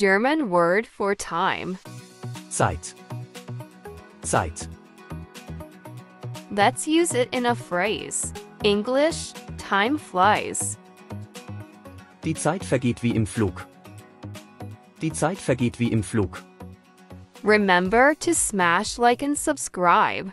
German word for time. Zeit. Zeit. Let's use it in a phrase. English, time flies. Die Zeit vergeht wie im Flug. Die Zeit vergeht wie im Flug. Remember to smash like and subscribe.